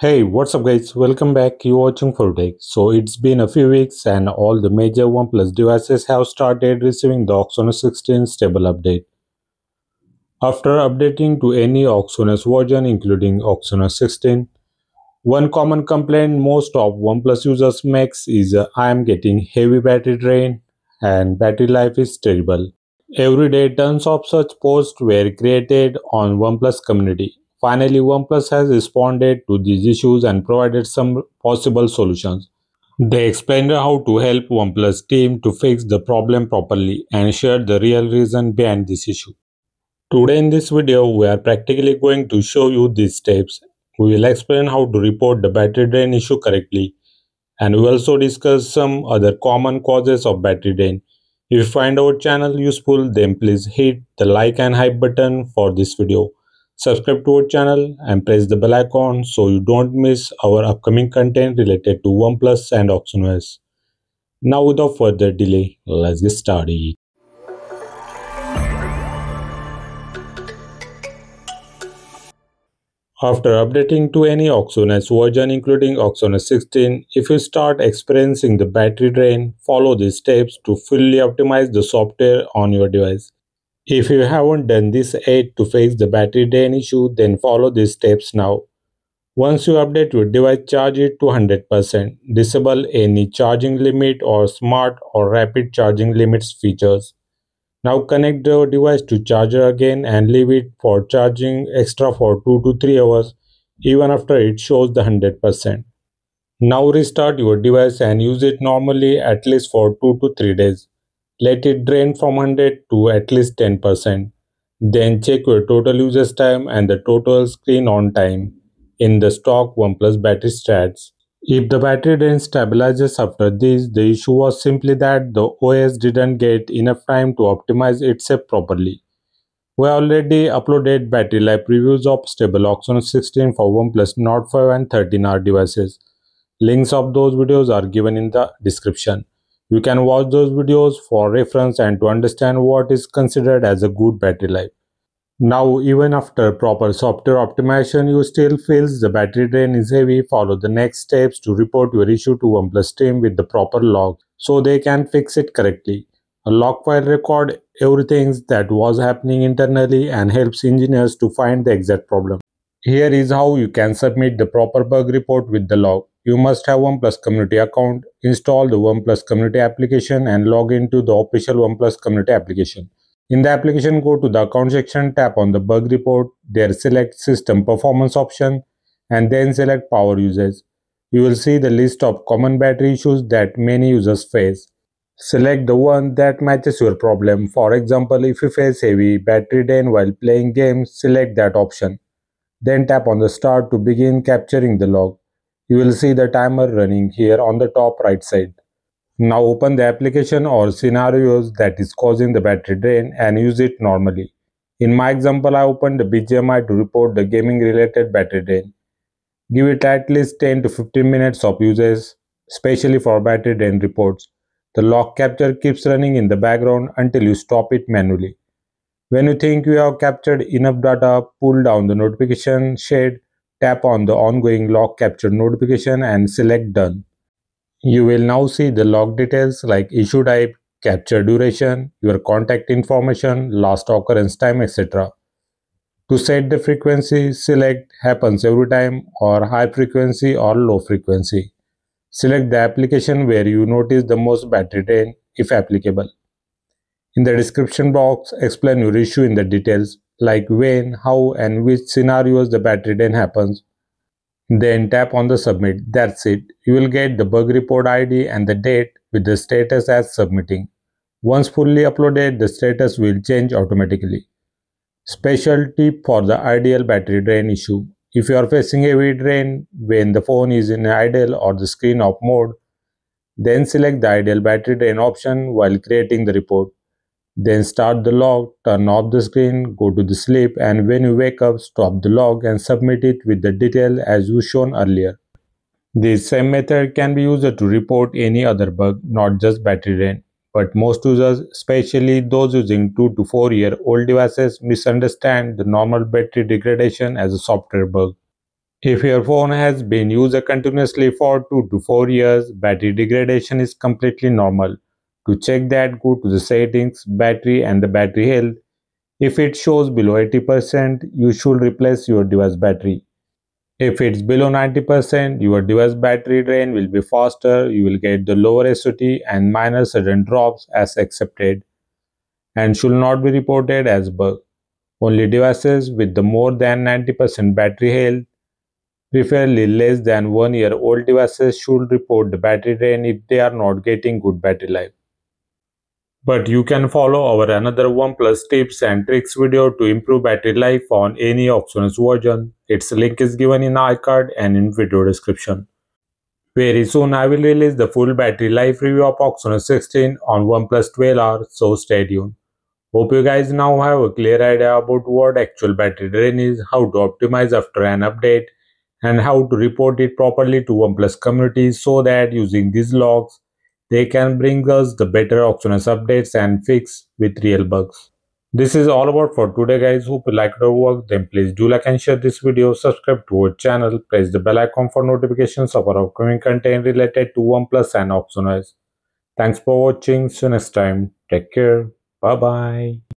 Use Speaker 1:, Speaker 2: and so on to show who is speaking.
Speaker 1: Hey, what's up guys? Welcome back. You're watching Tech. So it's been a few weeks and all the major OnePlus devices have started receiving the OxygenOS 16 stable update. After updating to any OxygenOS version including OxygenOS 16, one common complaint most of OnePlus users makes is uh, I am getting heavy battery drain and battery life is terrible. Every day tons of such posts were created on OnePlus community Finally, OnePlus has responded to these issues and provided some possible solutions. They explained how to help OnePlus team to fix the problem properly and shared the real reason behind this issue. Today in this video, we are practically going to show you these steps. We will explain how to report the battery drain issue correctly and we also discuss some other common causes of battery drain. If you find our channel useful, then please hit the like and hype button for this video. Subscribe to our channel and press the bell icon so you don't miss our upcoming content related to OnePlus and OxygenOS. Now without further delay, let's get started. After updating to any OxygenOS version including OxygenOS 16, if you start experiencing the battery drain, follow these steps to fully optimize the software on your device. If you haven't done this yet to fix the battery drain issue, then follow these steps now. Once you update your device, charge it to 100%. Disable any charging limit or smart or rapid charging limits features. Now connect your device to charger again and leave it for charging extra for 2 to 3 hours even after it shows the 100%. Now restart your device and use it normally at least for 2 to 3 days. Let it drain from 100 to at least 10%. Then check your total usage time and the total screen on time in the stock OnePlus battery stats. If the battery drain stabilizes after this, the issue was simply that the OS didn't get enough time to optimize itself properly. We already uploaded battery life reviews of stable OxygenOS 16 for OnePlus Nord 5 and 13R devices. Links of those videos are given in the description. You can watch those videos for reference and to understand what is considered as a good battery life. Now, even after proper software optimization, you still feels the battery drain is heavy, follow the next steps to report your issue to OnePlus team with the proper log so they can fix it correctly. A log file record everything that was happening internally and helps engineers to find the exact problem. Here is how you can submit the proper bug report with the log. You must have OnePlus community account, install the OnePlus community application and log into the official OnePlus community application. In the application, go to the account section, tap on the bug report, there select system performance option and then select power usage. You will see the list of common battery issues that many users face. Select the one that matches your problem. For example, if you face heavy battery drain while playing games, select that option. Then tap on the start to begin capturing the log. You will see the timer running here on the top right side. Now open the application or scenarios that is causing the battery drain and use it normally. In my example, I opened the BGMI to report the gaming related battery drain. Give it at least 10 to 15 minutes of usage, especially for battery drain reports. The log capture keeps running in the background until you stop it manually. When you think you have captured enough data, pull down the notification shade Tap on the ongoing log capture notification and select done. You will now see the log details like issue type, capture duration, your contact information, last occurrence time, etc. To set the frequency, select happens every time or high frequency or low frequency. Select the application where you notice the most battery drain if applicable. In the description box, explain your issue in the details like when, how and which scenarios the battery drain happens. Then tap on the submit. That's it. You will get the bug report ID and the date with the status as submitting. Once fully uploaded, the status will change automatically. Special tip for the ideal battery drain issue. If you are facing heavy drain when the phone is in idle or the screen off mode, then select the ideal battery drain option while creating the report. Then start the log, turn off the screen, go to the sleep and when you wake up stop the log and submit it with the detail as you shown earlier. This same method can be used to report any other bug, not just battery drain. But most users, especially those using 2 to 4 year old devices, misunderstand the normal battery degradation as a software bug. If your phone has been used continuously for 2 to 4 years, battery degradation is completely normal. To check that, go to the settings, battery and the battery health. If it shows below 80%, you should replace your device battery. If it's below 90%, your device battery drain will be faster, you will get the lower SOT and minor sudden drops as accepted and should not be reported as bug. Only devices with the more than 90% battery health, preferably less than 1 year old devices should report the battery drain if they are not getting good battery life. But you can follow our another OnePlus tips and tricks video to improve battery life on any OxygenOS version. Its link is given in iCard and in video description. Very soon I will release the full battery life review of OxygenOS 16 on OnePlus 12R, so stay tuned. Hope you guys now have a clear idea about what actual battery drain is, how to optimize after an update, and how to report it properly to OnePlus community so that using these logs, they can bring us the better OxygenOS updates and fix with real bugs. This is all about for today guys. Hope you liked our work. Then please do like and share this video. Subscribe to our channel. Press the bell icon for notifications of our upcoming content related to OnePlus and OxygenOS. Thanks for watching. See you next time. Take care. Bye bye.